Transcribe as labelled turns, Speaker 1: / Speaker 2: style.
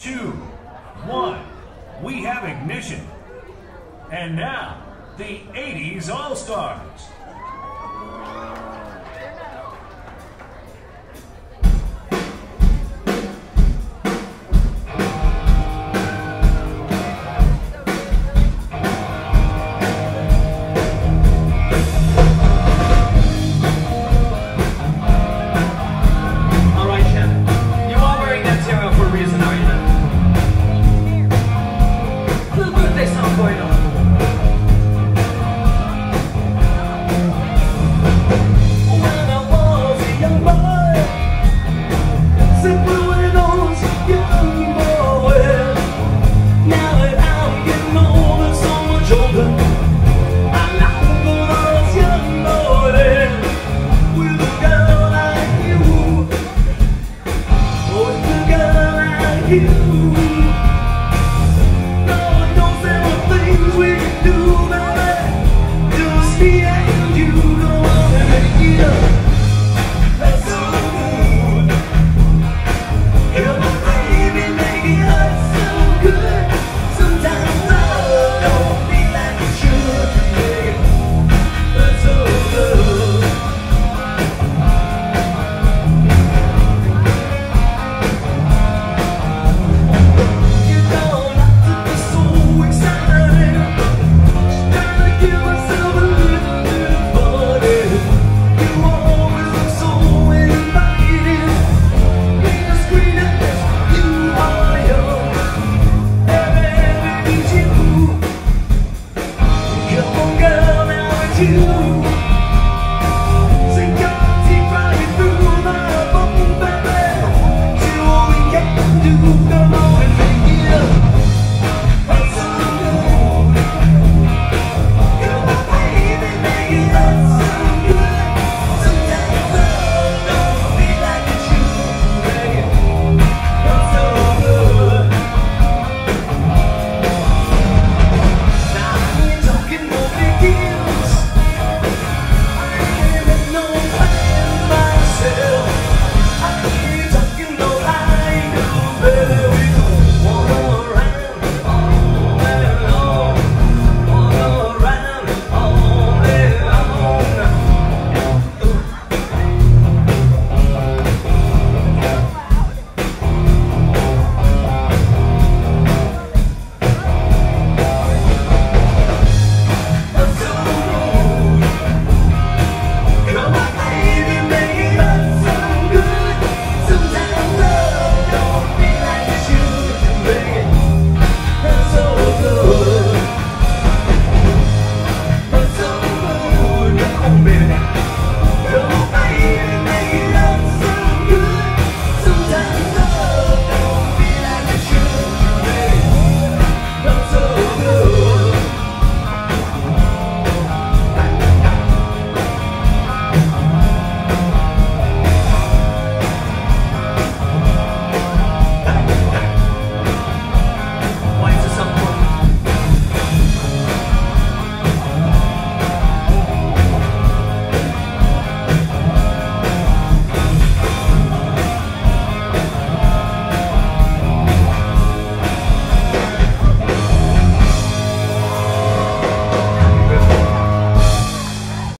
Speaker 1: two, one. We have ignition. And now, the 80s All Stars.
Speaker 2: you